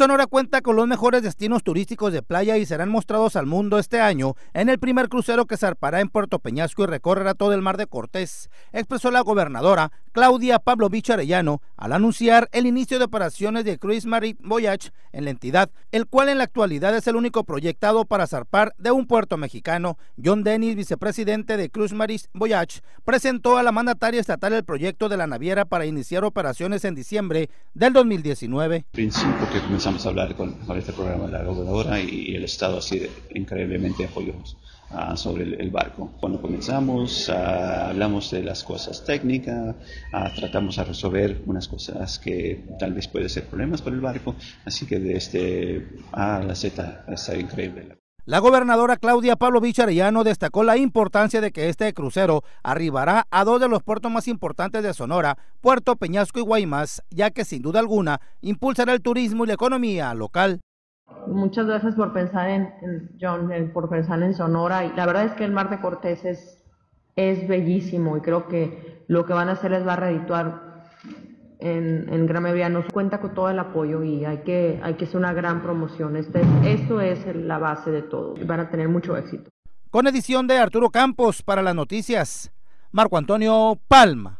Sonora cuenta con los mejores destinos turísticos de playa y serán mostrados al mundo este año en el primer crucero que zarpará en Puerto Peñasco y recorrerá todo el mar de Cortés, expresó la gobernadora Claudia Pablo Bicho Arellano al anunciar el inicio de operaciones de Cruise Marine Voyage en la entidad, el cual en la actualidad es el único proyectado para zarpar de un puerto mexicano. John Dennis, vicepresidente de Cruise Marine Voyage, presentó a la mandataria estatal el proyecto de la naviera para iniciar operaciones en diciembre del 2019. Principio que comenzamos a hablar con, este programa de la gobernadora y, el Estado sido increíblemente apoyoso ah, sobre el, barco. Cuando comenzamos ah, hablamos de las cosas técnicas, uh, tratamos a resolver unas cosas que tal vez pueden ser problemas para el barco, así que de este A a la Z está increíble. La gobernadora Claudia Pablo Arellano destacó la importancia de que este crucero arribará a dos de los puertos más importantes de Sonora, Puerto Peñasco y Guaymas, ya que sin duda alguna impulsará el turismo y la economía local. Muchas gracias por pensar en, John, por pensar en Sonora. Y la verdad es que el Mar de Cortés es, es bellísimo y creo que lo que van a hacer es va a redituar en, en Gran Mayoría nos cuenta con todo el apoyo y hay que, hay que hacer una gran promoción. Este, esto es la base de todo. Van a tener mucho éxito. Con edición de Arturo Campos para las noticias, Marco Antonio Palma.